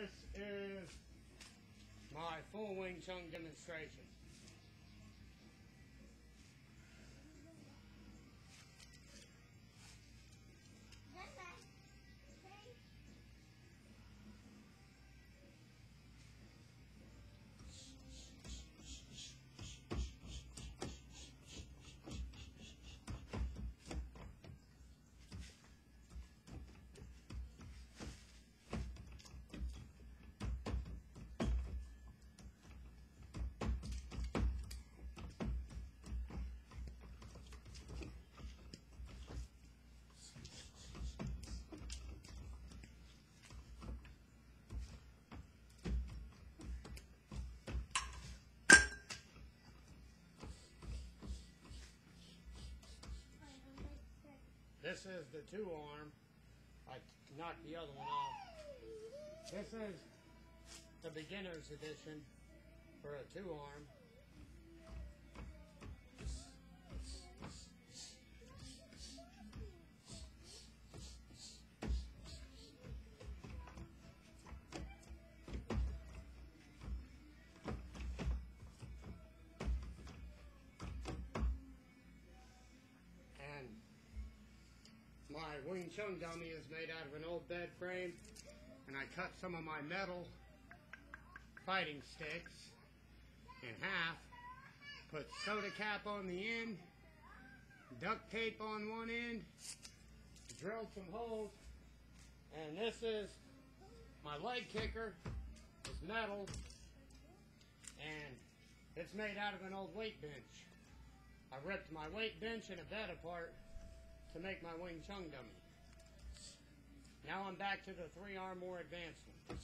This is my full Wing Chun demonstration. This is the two arm. I knocked the other one off. This is the beginner's edition for a two arm. My Wing Chun dummy is made out of an old bed frame, and I cut some of my metal fighting sticks in half, put soda cap on the end, duct tape on one end, drilled some holes, and this is my leg kicker. It's metal, and it's made out of an old weight bench. I ripped my weight bench and a bed apart to make my Wing Chun dummy. Now I'm back to the three arm more advanced one.